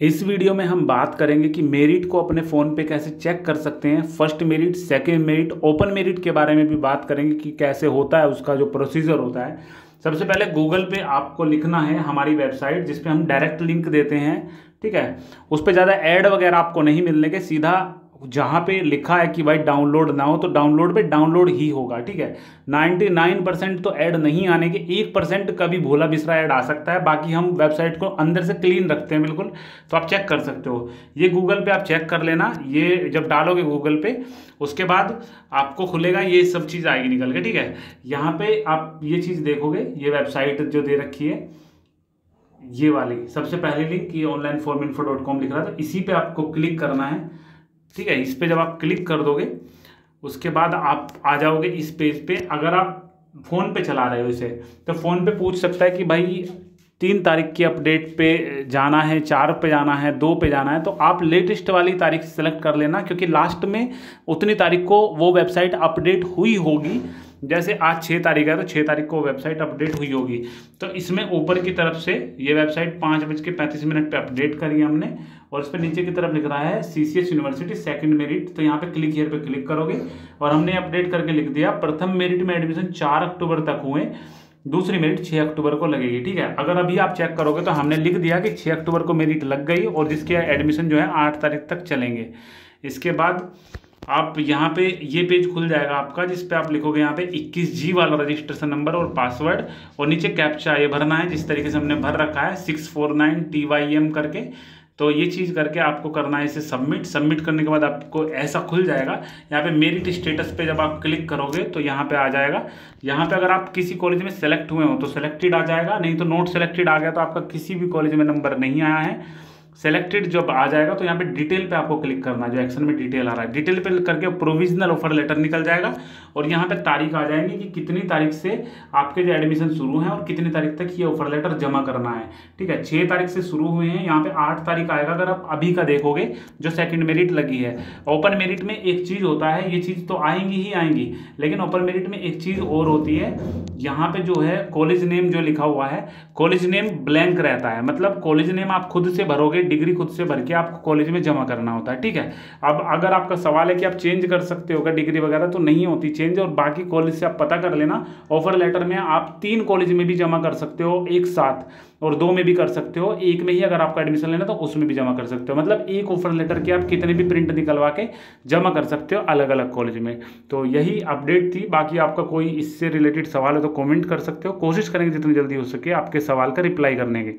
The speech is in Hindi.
इस वीडियो में हम बात करेंगे कि मेरिट को अपने फ़ोन पे कैसे चेक कर सकते हैं। First merit second merit open merit के बारे में भी बात करेंगे कि कैसे होता है, उसका जो प्रोसीजर होता है। सबसे पहले गूगल पे आपको लिखना है हमारी वेबसाइट जिस पे हम डायरेक्ट लिंक देते हैं, ठीक है? उस पर ज़्यादा एड वगैरह आपको नहीं मिलने के, सीधा जहाँ पे लिखा है कि भाई डाउनलोड ना हो तो डाउनलोड पे डाउनलोड ही होगा, ठीक है? 99 परसेंट तो ऐड नहीं आने के, एक परसेंट कभी भोला बिसरा ऐड आ सकता है, बाकी हम वेबसाइट को अंदर से क्लीन रखते हैं बिल्कुल तो आप चेक कर सकते हो। ये गूगल पे आप चेक कर लेना, ये जब डालोगे गूगल पे, उसके बाद आपको खुलेगा, ये सब चीज़ आएगी निकल के, ठीक है? यहाँ पे आप ये चीज़ देखोगे, ये वेबसाइट जो दे रखी है, ये वाली, सबसे पहली लिंक, ये online form info dot com लिख रहा था, इसी पे आपको क्लिक करना है ठीक है, इस पर जब आप क्लिक कर दोगे, उसके बाद आप आ जाओगे इस पेज पे। अगर आप फ़ोन पे चला रहे हो इसे तो फ़ोन पे पूछ सकता है कि भाई, तीन तारीख की अपडेट पे जाना है, चार पे जाना है, दो पे जाना है तो आप लेटेस्ट वाली तारीख सेलेक्ट कर लेना, क्योंकि लास्ट में उतनी तारीख को वो वेबसाइट अपडेट हुई होगी। जैसे आज छः तारीख है तो छः तारीख को वेबसाइट अपडेट हुई होगी। तो इसमें ऊपर की तरफ़ से ये वेबसाइट पाँच बज के पैंतीस मिनट पे अपडेट करी हमने, और इस पर नीचे की तरफ़ लिख रहा है C C S university second merit तो यहाँ पे क्लिक हियर पे क्लिक करोगे, और हमने अपडेट करके लिख दिया, प्रथम मेरिट में एडमिशन चार अक्टूबर तक हुए, दूसरी मेरिट छः अक्टूबर को लगेगी, ठीक है? अगर अभी आप चेक करोगे तो हमने लिख दिया कि छः अक्टूबर को मेरिट लग गई, और जिसके एडमिशन जो है आठ तारीख तक चलेंगे। इसके बाद आप यहाँ पे ये पेज खुल जाएगा आपका, जिस पे आप लिखोगे यहाँ पे 21 जी वाला रजिस्ट्रेशन नंबर और पासवर्ड और नीचे कैप्चा ये भरना है, जिस तरीके से हमने भर रखा है six four nine T Y M करके। तो ये चीज़ करके आपको करना है इसे सबमिट सबमिट करने के बाद आपको ऐसा खुल जाएगा। यहाँ पे मेरिट स्टेटस पे जब आप क्लिक करोगे तो यहाँ पे आ जाएगा। यहाँ पे अगर आप किसी कॉलेज में सेलेक्ट हुए हो तो सेलेक्टेड आ जाएगा। नहीं तो नोट सेलेक्टेड आ गया तो आपका किसी भी कॉलेज में नंबर नहीं आया है। सेलेक्टेड जब आ जाएगा तो यहाँ पे डिटेल पे आपको क्लिक करना है, जो एक्शन में डिटेल आ रहा है। डिटेल पे करके प्रोविजनल ऑफ़र लेटर निकल जाएगा और यहाँ पे तारीख आ जाएँगी कि कितनी तारीख से आपके जो एडमिशन शुरू हैं और कितनी तारीख तक ये ऑफ़र लेटर जमा करना है। ठीक है छः तारीख से शुरू हुए हैं, यहाँ पे आठ तारीख आएगा अगर आप अभी का देखोगे, जो सेकेंड मेरिट लगी है। ओपन मेरिट में एक चीज़ होता है, ये चीज़ तो आएँगी ही आएँगी, लेकिन ओपन मेरिट में एक चीज़ और होती है, यहाँ पे जो है कॉलेज नेम जो लिखा हुआ है कॉलेज नेम ब्लैंक रहता है। मतलब कॉलेज नेम आप खुद से भरोगे डिग्री खुद से भर के आपको कॉलेज में जमा करना होता है, ठीक है? अब अगर आपका सवाल है कि आप चेंज कर सकते हो क्या डिग्री वगैरह तो नहीं होती चेंज और बाकी कॉलेज से आप पता कर लेना ऑफ़र लेटर में आप तीन कॉलेज में भी जमा कर सकते हो, एक साथ, और दो में भी कर सकते हो, एक में ही अगर आपका एडमिशन लेना तो उसमें भी जमा कर सकते हो। मतलब एक ऑफ़र लेटर के आप कितने भी प्रिंट निकलवा के जमा कर सकते हो अलग अलग कॉलेज में। तो यही अपडेट थी, बाकी आपका कोई इससे रिलेटेड सवाल है तो कमेंट कर सकते हो। कोशिश करेंगे जितनी जल्दी हो सके आपके सवाल का रिप्लाई करने की।